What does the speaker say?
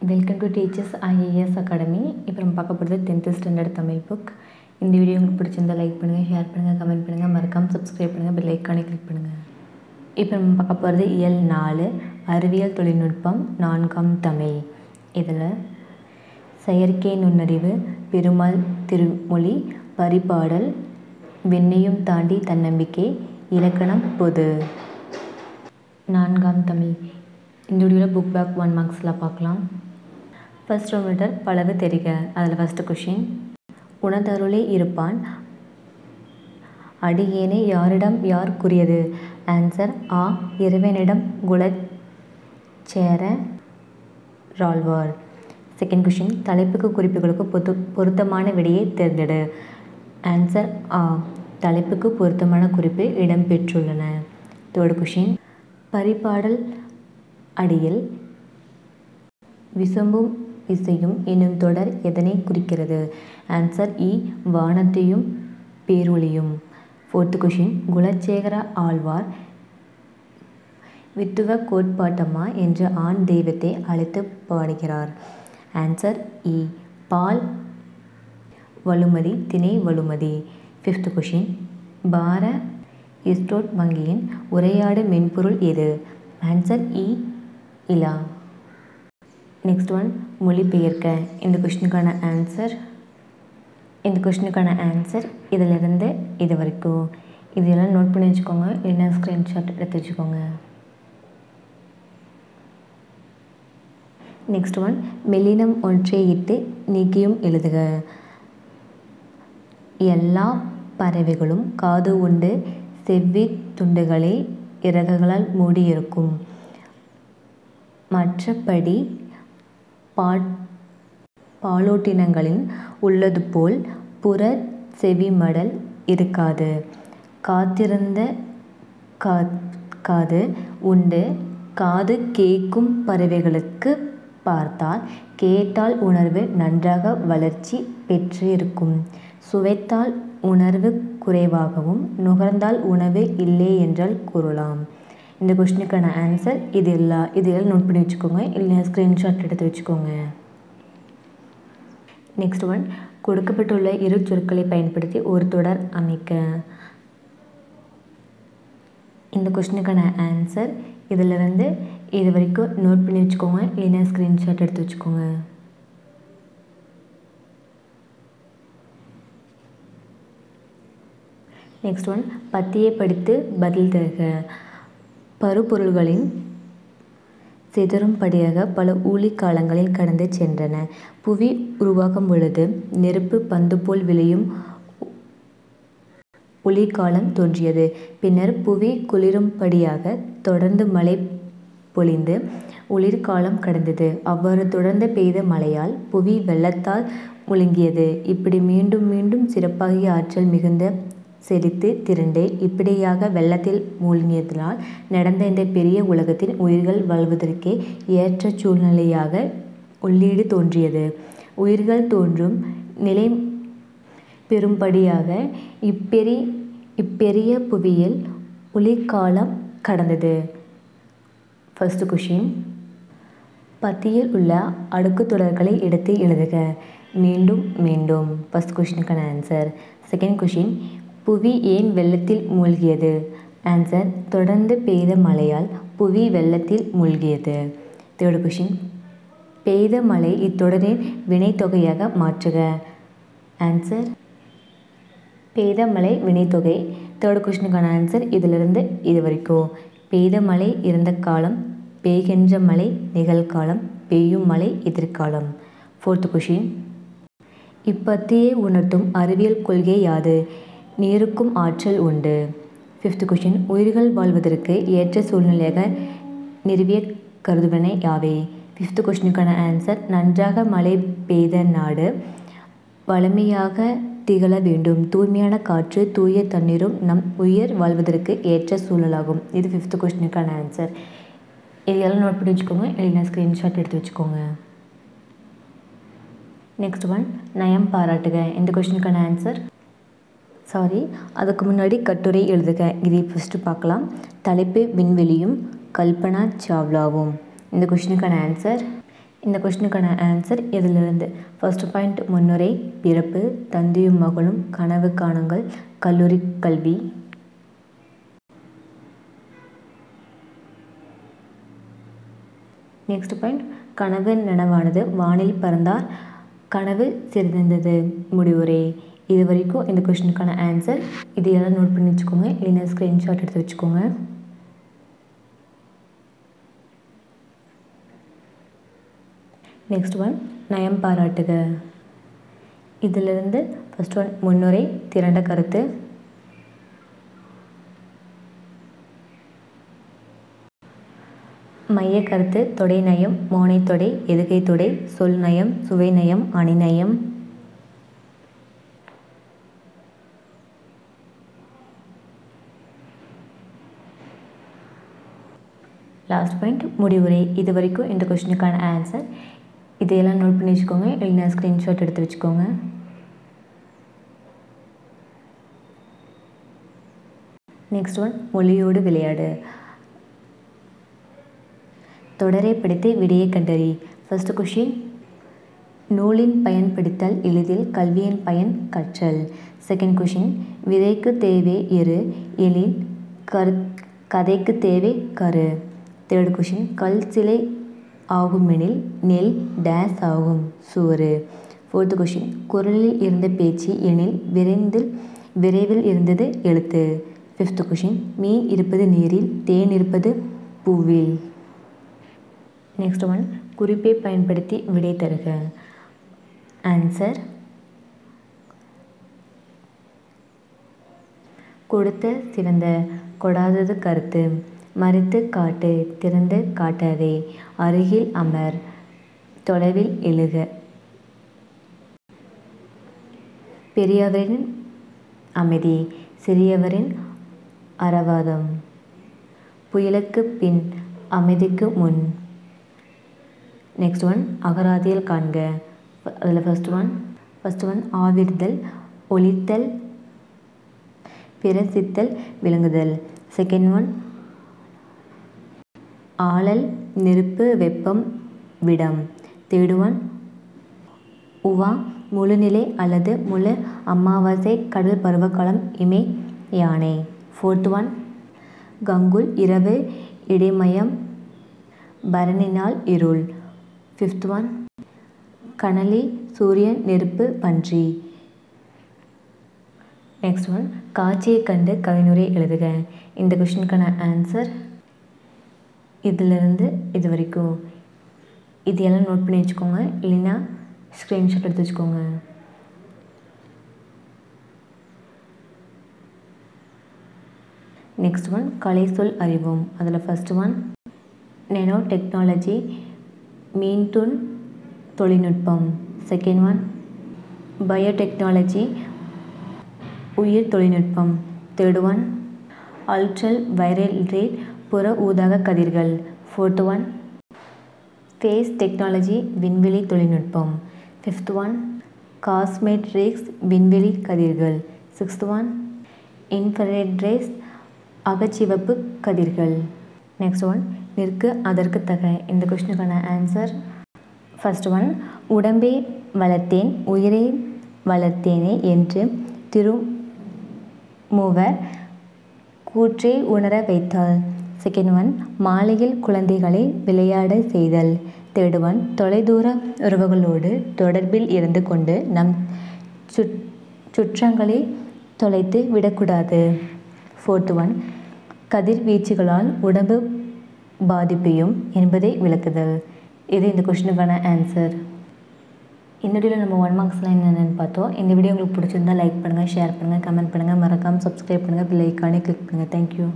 Welcome to teachers IAS academy இப்போ நம்ம பார்க்க போகிறது டென்த்து ஸ்டாண்டர்ட் தமிழ் புக் இந்த வீடியோ உங்களுக்கு பிடிச்சிருந்தால் லைக் பண்ணுங்கள் ஷேர் பண்ணுங்கள் கமெண்ட் பண்ணுங்கள் மறக்காமல் சப்ஸ்கிரைப் பண்ணுங்கள் பெல் ஐக்கானை கிளிக் பண்ணுங்கள் இப்போ நம்ம பார்க்க போகிறது இயல் நாலு அறிவியல் தொழில்நுட்பம் நான்காம் தமிழ். இதில் செயற்கை நுண்ணறிவு பெருமாள் திருமொழி பரிபாடல் வெண்ணையும் தாண்டி தன்னம்பிக்கை இலக்கணம் பொது. நான்காம் தமிழ். இந்த வீடியோவில் புக் பேக் ஒன் மார்க்ஸில் பார்க்கலாம். ஃபர்ஸ்ட் மீட்டர் பலவு தெரிக. அதில் ஃபஸ்ட்டு கொஷின் உணதருளே இருப்பான். அடியேனே யாரிடம் யார் கூறியது ஆன்சர் ஆ இறைவனிடம் குலச் சேர ரால்வார் செகண்ட் கொஷின் தலைப்புக்கு குறிப்புகளுக்கு பொது பொருத்தமான விடையை தேர்ந்தெடு. ஆன்சர் ஆ தலைப்புக்கு பொருத்தமான குறிப்பு இடம்பெற்றுள்ளன தேர்ட் கொஷின் பரிபாடல் அடியில் விசும்பும் இசையும் என்னும் தொடர் எதனை குறிக்கிறது? ஆன்சர் இ e, வானத்தையும் பேரொளியும். ஃபோர்த் கொஷின் குலச்சேகர ஆழ்வார் வித்துவ கோட்பாட்டம்மா என்ற ஆண் தெய்வத்தை அழைத்து பாடுகிறார். ஆன்சர் இ e, பால் வலுமதி திணை வலுமதி ஃபிஃப்த் கொஷின் பார இஸ்டோட் வங்கியின் உரையாடு மென்பொருள் எது? ஆன்சர் இ e, இலா. நெக்ஸ்ட் ஒன் மொழிபெயர்க்க. இந்த கொஷினுக்கான ஆன்சர் இந்த கொஷினுக்கான ஆன்சர் இதிலிருந்து இது வரைக்கும் இதெல்லாம் நோட் பண்ணி வச்சுக்கோங்க இல்லைன்னா ஸ்க்ரீன்ஷாட் எடுத்து வச்சுக்கோங்க. நெக்ஸ்ட் ஒன் மெலினம் ஒன்றை இட்டு நீக்கியும் எழுதுக. எல்லா பறவைகளும் காது உண்டு செவ்வி துண்டுகளை இறகுகளால் மூடியிருக்கும். மற்றபடி பா பாலோட்டினங்களில் உள்ளது போல் புற செவிமடல் இருக்காது. காத்திருந்த கா காது உண்டு. காது கேட்கும் பறவைகளுக்கு பார்த்தால் கேட்டால் உணர்வு நன்றாக வளர்ச்சி பெற்று இருக்கும் சுவைத்தால் உணர்வு குறைவாகவும் நுகர்ந்தால் உணவு இல்லை என்றால் கூறலாம். இந்த கொஸ்டினுக்கான ஆன்சர் இது இல்லை இது எல்லாம் நோட் பண்ணி வச்சுக்கோங்க. இல்லை ஸ்க்ரீன்ஷாட் எடுத்து வச்சுக்கோங்க. நெக்ஸ்ட் ஒன் கொடுக்கப்பட்டுள்ள இரு சொற்களை பயன்படுத்தி ஒரு தொடர் அமைக்க. இந்த கொஸ்டினுக்கான ஆன்சர் இதிலிருந்து இது வரைக்கும் நோட் பண்ணி வச்சுக்கோங்க. இல்லைன்னா ஸ்க்ரீன்ஷாட் எடுத்து வச்சுக்கோங்க. நெக்ஸ்ட் ஒன் பத்தியை படித்து பதில் தருக. பருப்பொருள்களின் சிதறும்படியாக பல ஊழி காலங்களில் கடந்து சென்றன. புவி உருவாகும் பொழுது நெருப்பு பந்து போல் விளையும் ஒளிக்காலம் தோன்றியது. பின்னர் புவி குளிரும்படியாக தொடர்ந்து மழை பொழிந்து ஒளிர்காலம் கடந்தது. அவ்வாறு தொடர்ந்து பெய்த மழையால் புவி வெள்ளத்தால் முழுங்கியது. இப்படி மீண்டும் மீண்டும் சிறப்பாகிய ஆற்றல் மிகுந்த செழித்து திரண்டு இப்படியாக வெள்ளத்தில் மூழ்கியதனால் நடந்த இந்த பெரிய உலகத்தின் உயிர்கள் வாழ்வதற்கே ஏற்ற சூழ்நிலையாக உள்ளீடு தோன்றியது. உயிர்கள் தோன்றும் நிலை பெரும்படியாக இப்பெரி இப்பெரிய புவியில் ஒளிக்காலம் கடந்தது. ஃபஸ்ட்டு கொஷின் பத்தியில் உள்ள அடுக்கு தொடர்களை எடுத்து எழுதுக. மீண்டும் மீண்டும். ஃபஸ்ட் கொஷினுக்கான ஆன்சர் செகண்ட் கொஷின் புவி ஏன் வெள்ளத்தில் மூழ்கியது? ஆன்சர் தொடர்ந்து பெய்த மழையால் புவி வெள்ளத்தில் மூழ்கியது. தேர்டு கொஷின் பெய்த மழை இத்தொடரின் வினைத்தொகையாக மாற்றுக. ஆன்சர் பெய்த மழை வினைத்தொகை. தேர்டு கொஷினுக்கான ஆன்சர் இதிலிருந்து இது வரைக்கும் பெய்த மழை இருந்த காலம் பெய்கின்ற மழை நிகழ்காலம் பெய்யும் மழை எதிர்காலம். ஃபோர்த் கொஷின் இப்பத்தியை உணர்த்தும் அறிவியல் கொள்கை யாது? நீருக்கும் ஆற்றல் உண்டு. ஃபிஃப்த் கொஷின் உயிர்கள் வாழ்வதற்கு ஏற்ற சூழ்நிலையாக நிறுவிய கருதுவனை யாவை? ஃபிஃப்த் கொஷினுக்கான ஆன்சர் நன்றாக மழை பெய்த நாடு வளமையாக திகழ வேண்டும். தூய்மையான காற்று தூய தண்ணீரும் நம் உயிர் வாழ்வதற்கு ஏற்ற சூழலாகும். இது ஃபிஃப்த் கொஷினுக்கான ஆன்சர் இதையெல்லாம் நோட் பண்ணி வச்சுக்கோங்க. இல்லைன்னா ஸ்க்ரீன்ஷாட் எடுத்து வச்சுக்கோங்க. நெக்ஸ்ட் ஒன் நயம் பாராட்டுக. இந்த கொஷினுக்கான ஆன்சர் சாரி அதுக்கு முன்னாடி கட்டுரை எழுதுக. இதை ஃபஸ்ட்டு பார்க்கலாம். தலைப்பு விண்வெளியும் கல்பனா சாவ்லாவும். இந்த கொஷினுக்கான ஆன்சர் இந்த கொஷினுக்கான ஆன்சர் இதிலிருந்து ஃபர்ஸ்ட் பாயிண்ட் முன்னுரை பிறப்பு தந்தையும் மகளும் கனவு காணுங்கள் கல்லூரி கல்வி. நெக்ஸ்ட் பாயிண்ட் கனவு நனவானது வானில் பறந்தார் கனவு சிறந்தது. முடிவுரை. இது வரைக்கும் இந்த கொஷினுக்கான ஆன்சர் இது எல்லாம் நோட் பண்ணி வச்சுக்கோங்க இல்லைன்னா ஸ்க்ரீன்ஷாட் எடுத்து வச்சுக்கோங்க. நெக்ஸ்ட் ஒன் நயம் பாராட்டுக. இதிலிருந்து ஃபஸ்ட் ஒன் முன்னுரை திரண்ட கருத்து. மைய கருத்து தொடை நயம் மோனை தொடை எதுகை தொடை சொல் நயம் சுவை நயம் அணிநயம் லாஸ்ட் பாயிண்ட் முடிவுரை இது வரைக்கும் இந்த கொஷினுக்கான ஆன்சர் இதையெல்லாம் நோட் பண்ணி வச்சுக்கோங்க இல்லைனா ஸ்க்ரீன்ஷாட் எடுத்து வச்சுக்கோங்க. நெக்ஸ்ட் ஒன் மொழியோடு விளையாடு. தொடரை படித்து விடையை கண்டறி. ஃபஸ்ட்டு கொஷின் நூலின் பயன்படுத்தல் எளிதில் கல்வியின் பயன் கற்றல். செகண்ட் கொஷின் விதைக்கு தேவை எரு எழில் கரு கதைக்கு தேவை கரு. தேர்ட் கொஷின் கல் சிலை ஆகுமெனில் நெல் டேஸ் ஆகும். சோறு ஃபோர்த்து கொஷின் குரலில் இருந்த பேச்சு எனில் விரைந்தில் விரைவில் இருந்தது எழுத்து. ஃபிஃப்த் கொஷின் மீன் இருப்பது நீரில் தேன் இருப்பது பூவில். நெக்ஸ்ட் ஒன் குறிப்பை பயன்படுத்தி விடை தருக. ஆன்சர் கொடுத்த சிறந்த கொடாதது கருத்து. மறித்து காட்டு திறந்து காட்டாதே. அருகில் அமர் தொலைவில் எழுக. பெரியவரின் அமைதி சிறியவரின் அறவாதம். புயலுக்கு பின் அமைதிக்கு முன். நெக்ஸ்ட் ஒன் அகராதியில் காண்க. அதில் ஃபஸ்ட் ஒன் ஃபஸ்ட் ஒன் ஆவிர்தல் ஒளித்தல் பிரசித்தல் விளங்குதல். செகண்ட் ஒன் ஆளல் நெருப்பு வெப்பம் விடம். தேடுவான் உவா முழுநிலை அல்லது முழு அமாவாசை கடல் பருவகாலம் இமை யானை. ஃபோர்த் ஒன் கங்குல் இரவு இடைமயம் பரணினால் இருள். ஃபிஃப்த் ஒன் கனலி சூரியன் நெருப்பு பன்றி. நெக்ஸ்ட் ஒன் காட்சியை கண்டு கவினுரை எழுதுக. இந்த கொஷினுக்கான ஆன்சர் இதிலிருந்து இது வரைக்கும் இது எல்லாம் நோட் பண்ணி வச்சுக்கோங்க. இல்லைன்னா ஸ்க்ரீன்ஷாட் எடுத்து வச்சுக்கோங்க. நெக்ஸ்ட் ஒன் கலை சொல் அறிவோம். அதில் ஃபஸ்ட் ஒன் நெனோ டெக்னாலஜி மீன்துண் தொழில்நுட்பம். செகண்ட் ஒன் பயோடெக்னாலஜி உயிர் தொழில்நுட்பம். தேர்ட் ஒன் அல்ட்ரல் வைரல் ரேட் புற ஊதாக கதிர்கள். ஃபோர்த் ஒன் ஃபேஸ் டெக்னாலஜி விண்வெளி தொழில்நுட்பம். ஃபிஃப்த் ஒன் காஸ்மெட்ரிக்ஸ் விண்வெளி கதிர்கள். சிக்ஸ்த் ஒன் இன்ஃபரேட் ரேஸ் அகச்சிவப்பு கதிர்கள். நெக்ஸ்ட் ஒன் நிற்கு அதற்கு தக. இந்த கொஷினுக்கான ஆன்சர் ஃபஸ்ட் ஒன் உடம்பை வளர்த்தேன் உயிரை வளர்த்தேனே என்று திரு மூவர் கூற்றை உணர வைத்தாள். செகண்ட் ஒன் மாலையில் குழந்தைகளை விளையாட செய்தல். தேர்ட் ஒன் தொலைதூர உறவுகளோடு தொடர்பில் இருந்து கொண்டு நம் சுற் சுற்றங்களை தொலைத்து விடக்கூடாது. ஃபோர்த் ஒன் கதிர்வீச்சுகளால் உடம்பு பாதிப்பையும் என்பதை விளக்குதல். இது இந்த கொஷினுக்கான ஆன்சர். இந்த வீடியோவில் நம்ம ஒன் மார்க்ஸ்லாம் என்னென்னு பார்த்தோம். இந்த வீடியோ உங்களுக்கு பிடிச்சிருந்தா லைக் பண்ணுங்கள் ஷேர் பண்ணுங்கள் கமெண்ட் பண்ணுங்கள் மறக்காமல் சப்ஸ்கிரைப் பண்ணுங்கள் பெல் ஐக்கானே கிளிக் பண்ணுங்கள் தேங்க்யூ